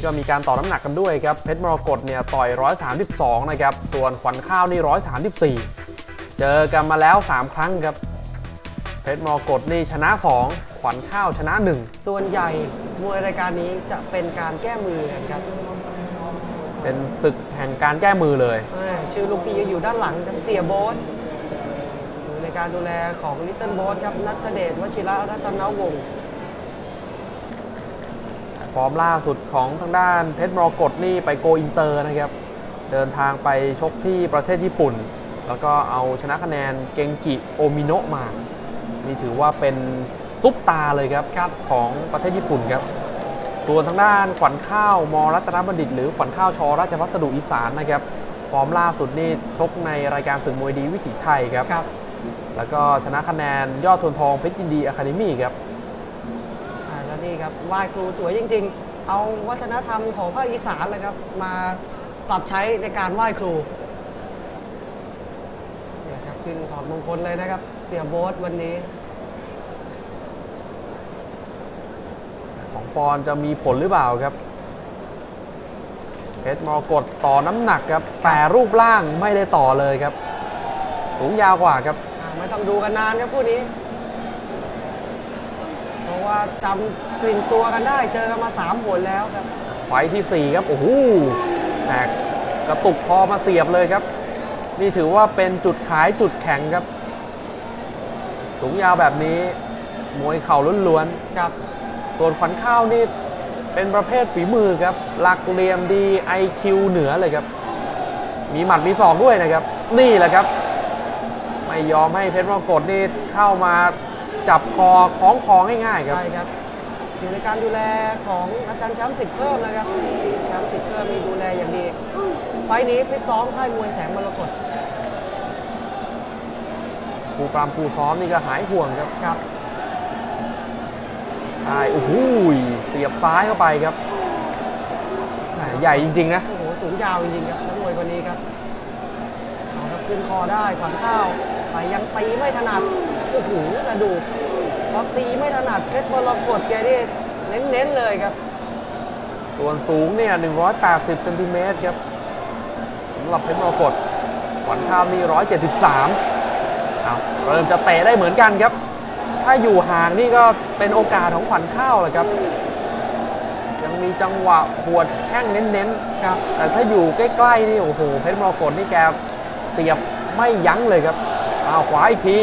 นี่ก็มีการต่อน้ำหนักกันด้วยครับเพชรมรกตเนี่ยต่อย 132 นะครับ ส่วนขวัญข้าวนี่ 134 เจอกันมาแล้ว 3 ครั้งครับ เพชรมรกตนี่ชนะ 2 ขวัญข้าวชนะ 1 ส่วนใหญ่มวยรายการนี้จะเป็นการแก้มือกันครับ เป็นศึกแห่งการแก้มือเลยเอ้ยชื่อลูกพี่ยังอยู่ด้านหลังครับเสียโบ๊ทอยู่ในการดูแลของลิตเติ้ลโบ๊ทครับนัทเดชวชิระรัตนวงศ์ ฟอร์มล่าสุดของทางด้านเพชรมรกตนี่ไปโกอินเตอร์นะครับ เดินทางไปชกที่ประเทศญี่ปุ่น แล้วก็เอาชนะคะแนนเกงกิโอมิโนะมานี่ถือว่าเป็นซุปตาร์เลยครับครับของประเทศญี่ปุ่นครับ ส่วนทางด้านขวัญข้าวมรัตนบัณฑิต หรือขวัญข้าวชอราชพัสดุอีสานนะครับฟอร์มล่าสุดนี่ชกในรายการศึกมวยดีวิถีไทยครับครับแล้วก็ชนะคะแนนยอดทนทองเพชรยินดีอะคาเดมี่ครับอ่าแล้วนี่ ครับไหว้ครูสวยจริง ๆ เอาวัฒนธรรมของภาคอีสานเลยครับ มาปรับใช้ในการไหว้ครูเนี่ยครับขึ้นถอดมงคลเลยนะครับ เสียโบ๊ทวันนี้ สองปอนด์จะมีผลหรือเปล่าครับเพชรมรกตต่อน้ำหนักครับ แต่รูปร่างไม่ได้ต่อเลยครับ สูงยาวกว่าครับ อ่าไม่ต้องดูกันนานครับคู่นี้ เพราะว่าจำกลิ่นตัวกันได้เจอกันมา3หนแล้วครับ ไฟท์ที่ 4 ครับ โอ้โหแหกกระตุกคอมาเสียบเลยครับ นี่ถือว่าเป็นจุดขายจุดแข็งครับ สูงยาวแบบนี้ มวยเข่าล้วนครับๆส่วนขวัญข้าวนี่เป็นประเภทฝีมือครับ หลักเหลี่ยมดี IQ เหนือเลยครับ มีหมัดมีศอกด้วยนะครับ นี่แหละครับ ไม่ยอมให้เพชรมรกตนี่เข้ามา จับคอคล้องคอง่ายๆครับ ใช่ครับ อยู่ในการดูแลของอาจารย์แชมป์สิทธิ์เพิ่มนะครับที่แชมป์สิทธิ์เพิ่มมีดูแลอย่างดี ไฟล์นี้ฟิตซ้อมค่ายมวยแสงมรกตครูปรามครูซ้อมนี่ก็หายห่วงครับครับได้โอ้โหเสียบซ้ายเข้าไปครับแหม่ใหญ่จริงๆนะโอ้โหสูงยาวจริงๆครับนักมวยคนนี้ครับเอาครับขึ้นคอได้ขวัญข้าวแต่ยังตีไม่ถนัดโอ้โหกระดูก พอตีไม่ถนัดเพชรมรกตแกนี่เน้นๆเลยครับ ส่วนสูงเนี่ย180เซนติเมตรครับสำหรับเพชรมรกตขวัญข้ามนี่173เอาเริ่มจะเตะได้เหมือนกันครับ ถ้าอยู่ห่างนี่ก็เป็นโอกาสของขวัญข้าวแหละครับ ยังมีจังหวะปวดแข้งเน้นๆครับแต่ถ้าอยู่ใกล้ๆนี่โอ้โหเพชรมรกตนี่แกเสียบไม่ยั้งเลยครับ อ้าวขวาอีกที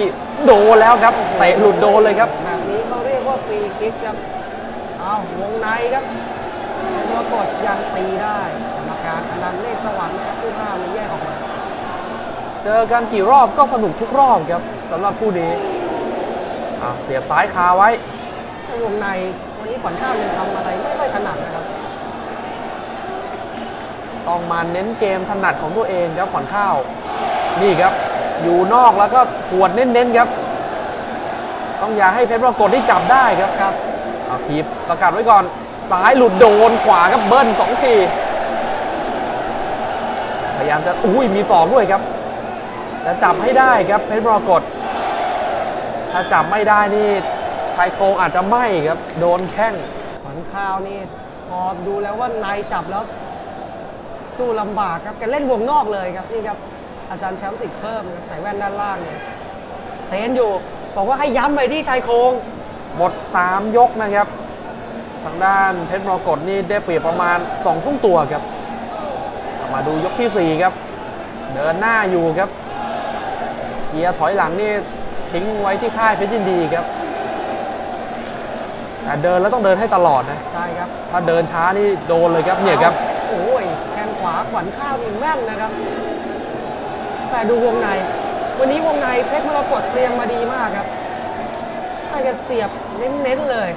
โดนแล้วครับเตะหลุดโดนเลยครับแบบนี้เขาเรียกว่าฟรีคิกครับเอาวงในครับเพชรมรกตยังตีได้กรรมการอนันต์เมฆสวรรค์นะครับผู้ห้ามมีแยกออกมา เจอกันกี่รอบก็สนุกทุกรอบครับสำหรับคู่นี้อะเสียบซ้ายคาไว้ในวงในวันนี้ขวัญข้าวยังทำอะไรไม่ค่อยถนัดนะครับ ต้องมาเน้นเกมถนัดของตัวเองครับขวัญข้าว นี่ครับ อยู่นอกแล้วก็ปวดเน้นๆครับ ต้องอย่าให้เพชรมรกตที่จับได้ครับครับเอาทีบสกัดไว้ก่อนซ้ายหลุดโดนขวาครับเบิ้ลสองทีพยายามจะอุ้ยมีสองด้วยครับ จะจับให้ได้ครับเพชรมรกตถ้าจับไม่ได้นี่ชายโครงอาจจะไหม้ครับ โดนแข้งขวัญข้าวนี่พอดูแล้วว่าในจับแล้วสู้ลำบากครับแกเล่นวงนอกเลยครับนี่ครับ อาจารย์แชมป์สิทธิ์เพิ่มครับใส่แว่นด้านล่างเนี่ยเทรนอยู่ บอกว่าให้ย้ำไปที่ชายโครง หมด 3 ยกนะครับ ทางด้านเพชรมรกตนี่ได้เปรียบประมาณ 2 ช่วงตัวครับ มาดูยกทีสี่ 4 ครับ เดินหน้าอยู่ครับ เกียร์ถอยหลังนี่ทิ้งไว้ที่ค่ายเพชรยินดีครับแต่เดินแล้วต้องเดินให้ตลอดนะ ใช่ครับ ถ้าเดินช้านี่โดนเลยครับเนี่ยครับ โอ้ยแข้งขวาขวัญข้าวนี่แม่นนะครับ แต่ดูวงใน วันนี้วงในเพชรมรกตเตรียมมาดีมากครับให้แกเสียบเน้นๆเลย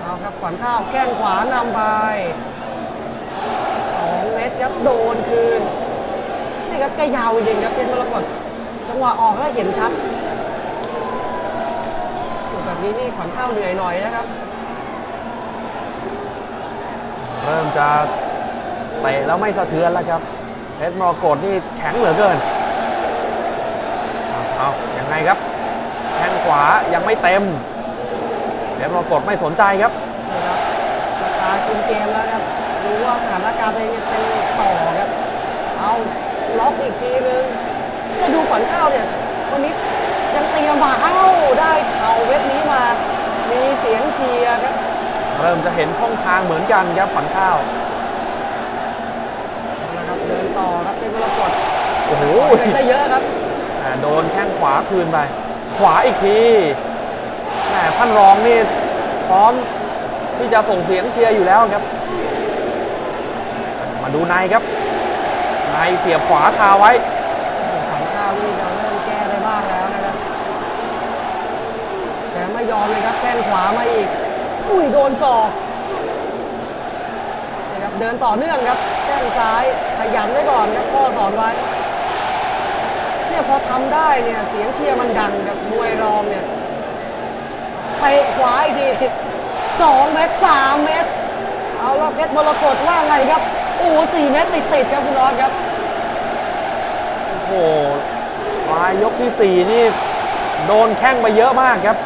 เอาครับขวัญข้าวแข้งขวานำไปสองเม็ดครับโดนคืน นี่ครับแกยาวจริงครับเพชรมรกตจังหวะออกแล้วเห็นชัดแบบนี้นี่ขวัญข้าวเหนื่อยหน่อยนะครับ เริ่มจะเตะแล้วไม่สะเทือนแล้วครับ เพชรมรกตนี่แข็งเหลือเกิน เอาเอายังไงครับ แข้งขวายังไม่เต็มเพชรมรกตไม่สนใจครับนะครับสไตล์คุมเกมแล้วตัวเองเนี่ยเป็นต่อครับ เอาล็อกอีกทีนึงจะดูขวัญข้าวเนี่ยวันนี้ยังเตรียมมาเอ้าได้เข่าเว็บนี้มา มีเสียงเชียร์ครับ เริ่มจะเห็นช่องทางเหมือนกันครับขวัญข้าวนะครับเดิน ต่อครับเป็นมรกตโอ้โหไปซะเยอะครับอ่าโดนแข้งขวาคืนไป ขวาอีกทีแหมท่านรองนี่พร้อมที่จะส่งเสียงเชียร์อยู่แล้วครับ มาดูในครับในเสียบขวาคาไว้ขวัญข้าวนี่จะเริ่มแก้ได้บ้างแล้วนะครับแต่ไม่ยอมเลยครับแข้งขวามาอีก อุ้ยโดนศอกนี่ครับ เดินต่อเนื่องครับแข้งซ้ายขยันไว้ก่อนครับพ่อสอนไว้ เนี่ยพอทำได้เนี่ยเสียงเชียร์มันดังกับมวยรองเนี่ยเตะขวาอีกทีสองเมตรสามเมตร เอาละเพชรมรกตว่าไงครับ โอ้โหสี่เมตรติดๆครับคุณออสครับ โอ้โหปลายยกที่4นี่โดนแข้งไปเยอะมากครับ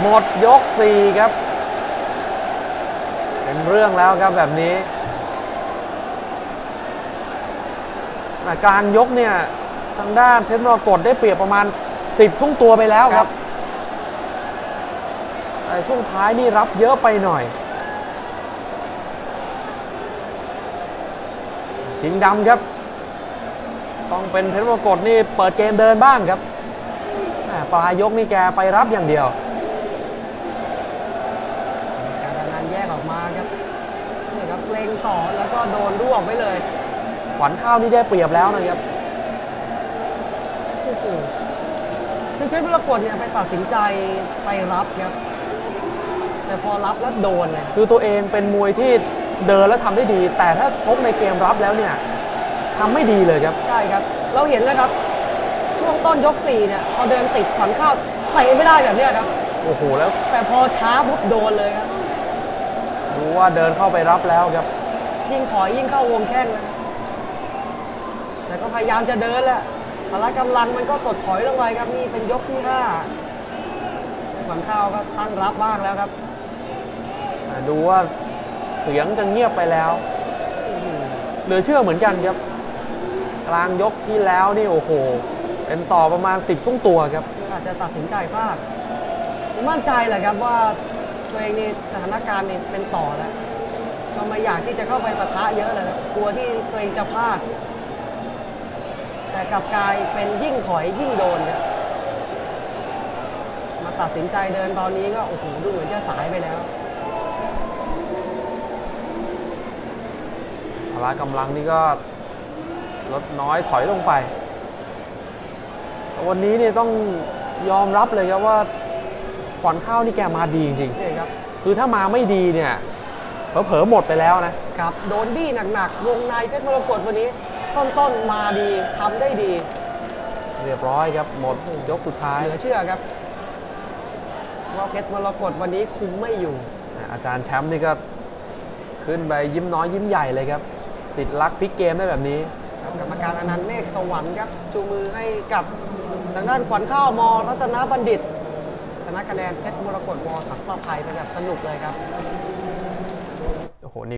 หมดยก4ครับ เป็นเรื่องแล้วครับแบบนี้อะกลางยกเนี่ยทางด้านเพชรมรกตได้เปรียบประมาณ 10 ช่วงตัวไปแล้วครับแต่ช่วงท้ายนี่รับเยอะไปหน่อยชิงดำครับ ต้องเป็นเพชรมรกตนี่เปิดเกมเดินบ้างครับแหม่ปลายยกนี่แกไปรับอย่างเดียว ล็งต่อแล้วก็โดนรวบไว้เลย ขวัญข้าวนี่ได้เปรียบแล้วนะครับโอ้โหคือเพชรมรกตเนี่ยไปตัดสินใจไปรับครับ แต่พอรับแล้วโดนเลยคือตัวเองเป็นมวยที่เดินแล้วทำได้ดี แต่ถ้าชกในเกมรับแล้วเนี่ยทำไม่ดีเลยครับ ใช่ครับ เราเห็นแล้วครับ ช่วงต้นยก4เนี่ยพอเดินติดขวัญข้าวเตะไม่ได้แบบเนี้ยครับ โอ้โหแล้ว แต่พอช้าปุ๊บโดนเลยครับ ดูว่าเดินเข้าไปรับแล้วครับ ยิ่งถอยยิ่งเข้าวงแข้งนะครับแต่ก็พยายามจะเดินแหละพละกำลังมันก็ถดถอยลงไปครับนี่เป็นยกที่ห้าขวัญข้าวก็ตั้งรับบ้างแล้วครับอ่าดูว่าเสียงจะเงียบไปแล้วเหลือเชื่อเหมือนกันครับ กลางยกที่แล้วนี่โอ้โห เป็นต่อประมาณ 10 ช่วงตัวครับ อาจจะตัดสินใจพลาดผมมั่นใจแหละครับว่า ตัวเองนี่สถานการณ์นี่เป็นต่อแล้วก็ไม่อยากที่จะเข้าไปปะทะเยอะเลยครับกลัวที่ตัวเองจะพลาด แต่กลับกลายเป็นยิ่งถอยยิ่งโดนครับมาตัดสินใจเดินตอนนี้ก็โอ้โหดูเหมือนจะสายไปแล้วพละกำลังนี่ก็ลดน้อยถอยลงไป แต่วันนี้เนี่ยต้องยอมรับเลยครับว่า ขวัญข้าวนี่แกมาดีจริงนี่ครับๆคือถ้ามาไม่ดีเนี่ยเผลอๆหมดไปแล้วนะกับโดนบี้หนักๆวงในเพชรมรกตวันนี้ต้นๆมาดีทำได้ดี เรียบร้อยครับหมดยกสุดท้ายเหลือเชื่อครับว่าเพชรมรกตวันนี้คุมไม่อยู่ อาจารย์แชมป์นี่ก็ขึ้นไปยิ้มน้อยยิ้มใหญ่เลยครับสิทธิ์รักพลิกเกมได้แบบนี้ครับกรรมการอนันต์เมฆสวรรค์ครับ ชูมือให้กับทางด้านขวัญข้าวมรัตนบัณฑิตช นะคะแนนเพชรมรกตวอสักดิ์ประภัยไปแบบสนุกเลยครับโอ้โหนี่